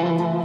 Oh.